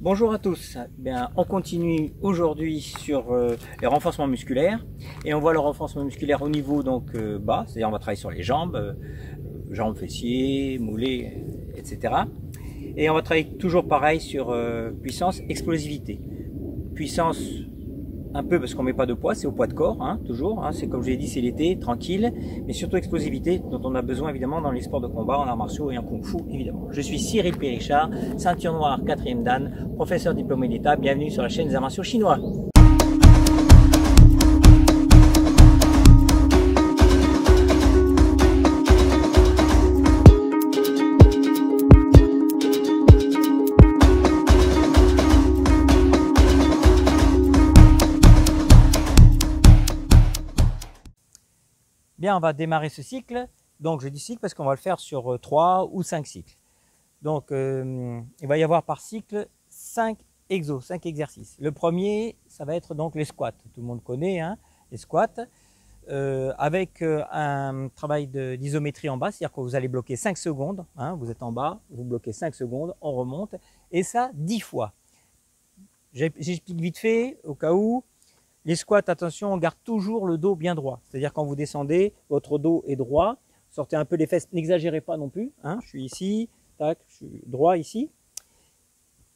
Bonjour à tous. Bien, on continue aujourd'hui sur euh, les renforcements musculaires et on voit le renforcement musculaire au niveau donc euh, bas, c'est-à-dire on va travailler sur les jambes, euh, jambes fessiers, mollets, etc. Et on va travailler toujours pareil sur puissance, explosivité. Puissance un peu parce qu'on met pas de poids, c'est au poids de corps, hein, toujours. Hein, c'est comme je l'ai dit, c'est l'été, tranquille, mais surtout explosivité dont on a besoin évidemment dans les sports de combat, en arts martiaux et en kung fu évidemment. Je suis Cyril Périchard, ceinture noire, quatrième dan, professeur diplômé d'État. Bienvenue sur la chaîne des arts martiaux chinois. On va démarrer ce cycle. Donc, je dis cycle parce qu'on va le faire sur 3 euh, ou 5 cycles. Donc, euh, il va y avoir par cycle 5 exos, 5 exercices. Le premier, ça va être donc les squats. Tout le monde connaît hein, les squats. Euh, avec un travail d'isométrie en bas, c'est-à-dire que vous allez bloquer 5 secondes, hein, vous êtes en bas, vous bloquez 5 secondes, on remonte, et ça 10 fois. J'explique vite fait, au cas où, les squats, attention, on garde toujours le dos bien droit. C'est-à-dire quand vous descendez, votre dos est droit. Sortez un peu les fesses, n'exagérez pas non plus. Hein. Je suis ici, tac, je suis droit ici.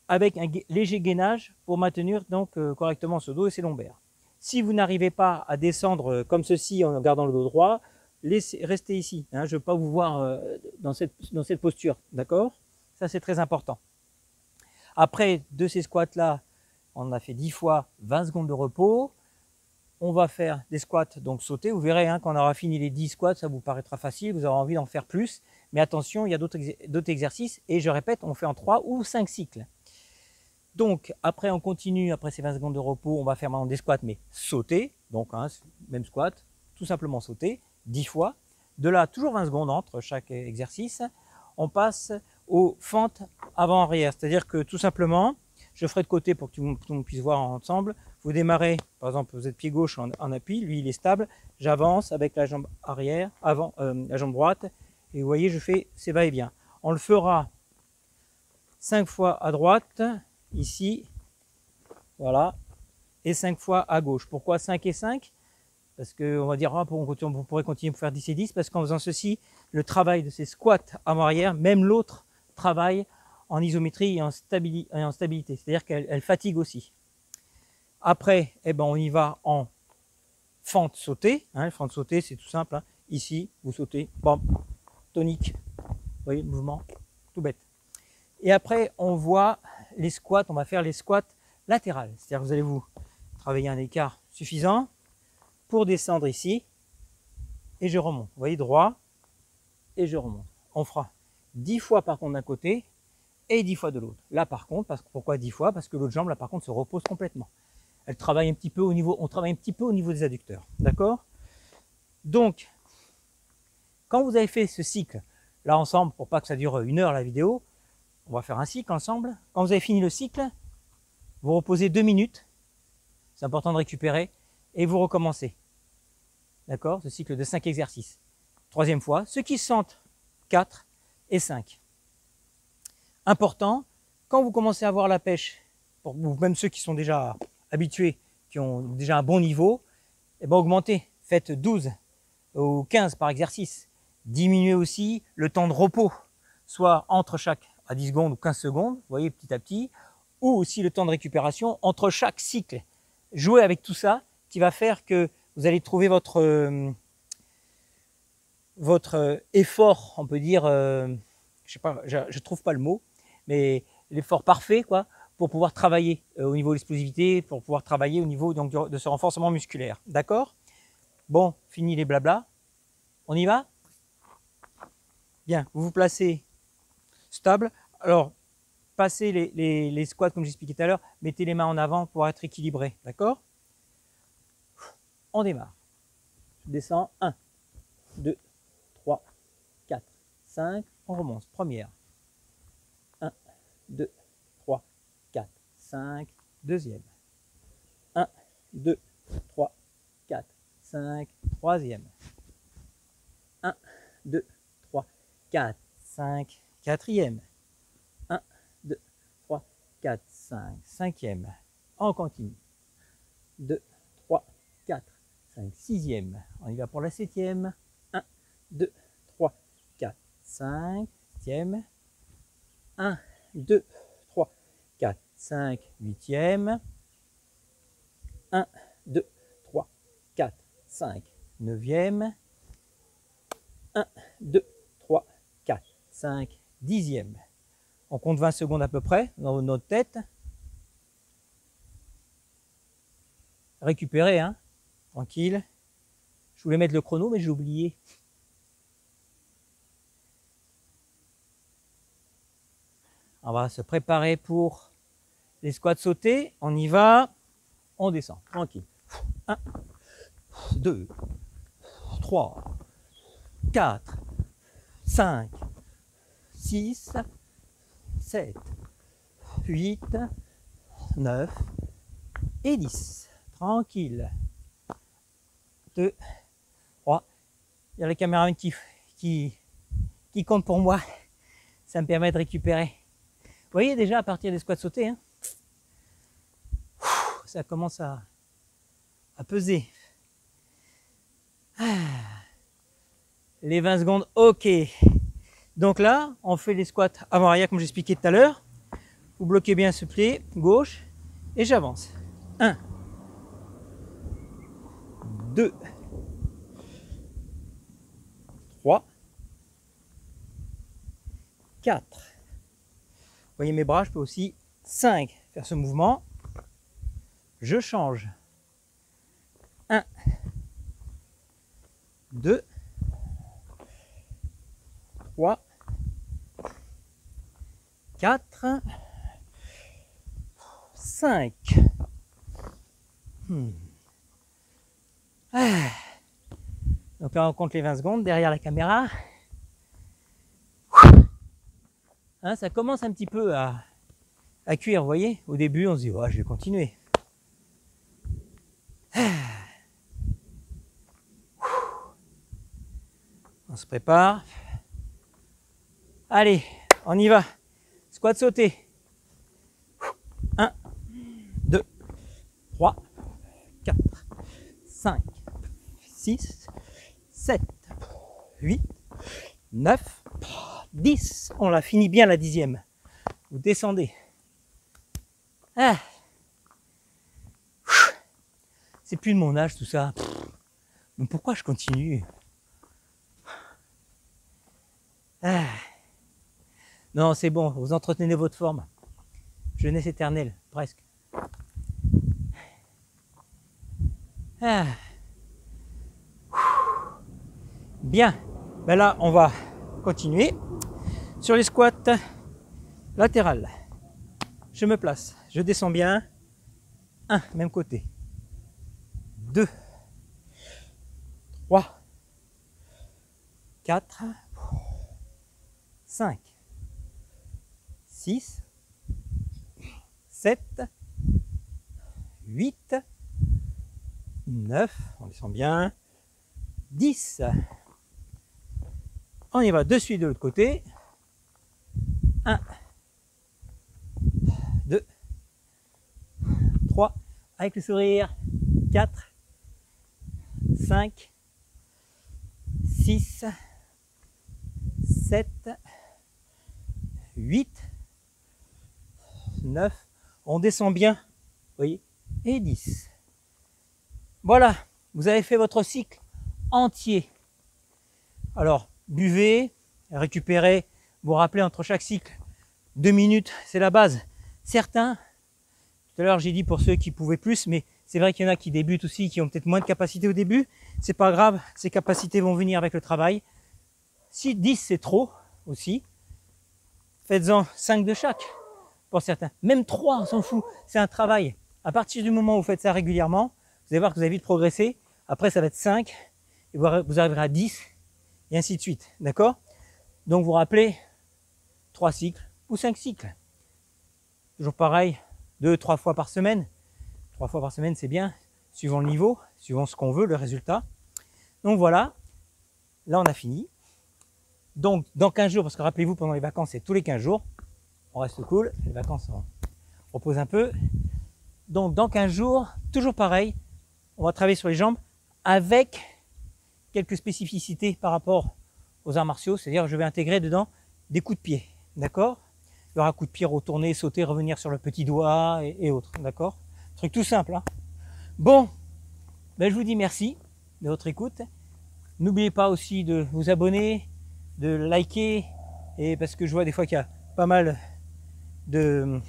Avec un léger gainage pour maintenir donc euh, correctement ce dos et ses lombaires. Si vous n'arrivez pas à descendre euh, comme ceci en gardant le dos droit, laissez, restez ici. Hein. Je ne veux pas vous voir euh, dans, cette, dans cette posture. D'accord? Ça, c'est très important. Après, de ces squats-là, on a fait 10 fois 20 secondes de repos on va faire des squats, donc sauter. Vous verrez, hein, quand on aura fini les 10 squats, ça vous paraîtra facile, vous aurez envie d'en faire plus. Mais attention, il y a d'autres exercices. Et je répète, on fait en 3 ou 5 cycles. Donc, après, on continue, après ces 20 secondes de repos, on va faire maintenant des squats, mais sauter. Donc, hein, même squat, tout simplement sauter, 10 fois. De là, toujours 20 secondes entre chaque exercice. On passe aux fentes avant-arrière. C'est-à-dire que tout simplement, je ferai de côté pour que tout le monde puisse voir ensemble. Vous démarrez, par exemple, vous êtes pied gauche en, appui, lui il est stable. J'avance avec la jambe arrière, avant euh, la jambe droite, et vous voyez, je fais ces va-et-vient. On le fera 5 fois à droite, ici, voilà, et 5 fois à gauche. Pourquoi 5 et 5 Parce qu'on va dire, ah, on pourrait continuer pour faire 10 et 10, parce qu'en faisant ceci, le travail de ces squats avant-arrière, même l'autre travaille en isométrie et en, stabilité. C'est-à-dire qu'elle fatigue aussi. Après, eh ben, on y va en fente sautée. Hein, fente sautée, c'est tout simple. Hein. Ici, vous sautez, bam, tonique. Vous voyez le mouvement? Tout bête. Et après, on voit les squats. On va faire les squats latérales. C'est-à-dire que vous allez vous travailler un écart suffisant pour descendre ici. Et je remonte. Vous voyez, droit. Et je remonte. On fera 10 fois par contre d'un côté et 10 fois de l'autre. Là par contre, parce, pourquoi 10 fois? Parce que l'autre jambe là par contre se repose complètement elle travaille un petit peu au niveau, on travaille un petit peu au niveau des adducteurs. D'accord? Donc, quand vous avez fait ce cycle, là ensemble, pour pas que ça dure une heure la vidéo, on va faire un cycle ensemble. Quand vous avez fini le cycle, vous reposez deux minutes. C'est important de récupérer. Et vous recommencez. D'accord? Ce cycle de cinq exercices. Troisième fois, ceux qui sentent 4 et 5. Important, quand vous commencez à avoir la pêche, pour même ceux qui sont déjà habitués, qui ont déjà un bon niveau, eh ben augmentez. Faites 12 ou 15 par exercice. Diminuez aussi le temps de repos, soit entre chaque à 10 secondes ou 15 secondes, vous voyez, petit à petit, ou aussi le temps de récupération entre chaque cycle. Jouez avec tout ça qui va faire que vous allez trouver votre, euh, votre effort, on peut dire, euh, je je trouve pas le mot, l'effort parfait, quoi, pour pouvoir travailler euh, au niveau de l'explosivité, pour pouvoir travailler au niveau donc, de ce renforcement musculaire. D'accord? Bon, fini les blabla. On y va? Bien, vous vous placez stable. Alors, passez les, les squats comme j'expliquais tout à l'heure, mettez les mains en avant pour être équilibré. D'accord? On démarre. Je descends. 1, 2, 3, 4, 5. On remonte. Première. 1, 2, 5, deuxième. 1, 2, 3, 4, 5, troisième. 1, 2, 3, 4, 5, quatrième. 1, 2, 3, 4, 5, cinquième. On continue. 2, 3, 4, 5, sixième. On y va pour la septième. 1, 2, 3, 4, 5, septième. 1, 2, 3, 4, 5, huitième. 1, 2, 3, 4, 5, neuvième. 1, 2, 3, 4, 5, dixième. On compte 20 secondes à peu près dans notre tête. Récupérer, hein, tranquille. Je voulais mettre le chrono, mais j'ai oublié. On va se préparer pour les squats sautés. On y va. On descend, tranquille. 1, 2, 3, 4, 5, 6, 7, 8, 9 et 10. Tranquille. 2, 3. Il y a le caméraman qui, qui, qui compte pour moi. Ça me permet de récupérer. Vous voyez déjà à partir des squats sautés, hein, ça commence à, peser. Ah. Les 20 secondes, ok. Donc là, on fait les squats avant-arrière comme j'expliquais tout à l'heure. Vous bloquez bien ce pied gauche et j'avance. 1, 2, 3, 4. Voyez mes bras, je peux aussi 5 faire ce mouvement. Je change. 1, 2, 3, 4, 5. Donc là, on compte les 20 secondes derrière la caméra. Hein, ça commence un petit peu à, à cuire, vous voyez. Au début, on se dit, ouais, je vais continuer. On se prépare. Allez, on y va. Squat sauté. 1, 2, 3, 4, 5, 6, 7, 8, 9, 10. On l'a fini bien la dixième. Vous descendez. Ah. C'est plus de mon âge tout ça. Mais pourquoi je continue? Ah. Non, c'est bon, vous entretenez votre forme. Jeunesse éternelle, presque. Ah. Bien. Ben là, on va continuer sur les squats latérales. Je me place, je descends bien. Un, même côté. 2, 3, 4, 5, 6, 7, 8, 9, on descend bien, 10. On y va de suite de l'autre côté. 1, 2, 3, avec le sourire, 4, 5, 6, 7, 8, 9, on descend bien, vous voyez, et 10. Voilà, vous avez fait votre cycle entier. Alors, buvez, récupérez, vous rappelez entre chaque cycle, deux minutes, c'est la base. Certains, tout à l'heure j'ai dit pour ceux qui pouvaient plus, mais c'est vrai qu'il y en a qui débutent aussi, qui ont peut-être moins de capacité au début. C'est pas grave, ces capacités vont venir avec le travail. Si 10 c'est trop aussi, faites-en 5 de chaque pour certains. Même 3, on s'en fout, c'est un travail. À partir du moment où vous faites ça régulièrement, vous allez voir que vous allez vite progresser. Après, ça va être 5, et vous arriverez à 10, et ainsi de suite. D'accord? Donc vous rappelez 3 cycles ou 5 cycles. Toujours pareil, 2-3 fois par semaine trois fois par semaine, c'est bien, suivant le niveau, suivant ce qu'on veut, le résultat. Donc voilà, là on a fini. Donc dans 15 jours, parce que rappelez-vous, pendant les vacances, c'est tous les 15 jours. On reste cool, les vacances, repose un peu. Donc dans 15 jours, toujours pareil, on va travailler sur les jambes avec quelques spécificités par rapport aux arts martiaux, c'est-à-dire je vais intégrer dedans des coups de pied, d'accord? Il y aura coup de pied, retourner, sauter, revenir sur le petit doigt et, autres, d'accord? Truc tout simple. Hein bon, ben je vous dis merci de votre écoute. N'oubliez pas aussi de vous abonner, de liker, et parce que je vois des fois qu'il y a pas mal de,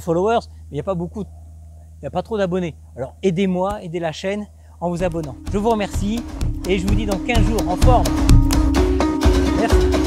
followers, mais il n'y a pas beaucoup, il n'y a pas trop d'abonnés. Alors aidez-moi, aidez la chaîne en vous abonnant. Je vous remercie et je vous dis dans 15 jours en forme. Merci.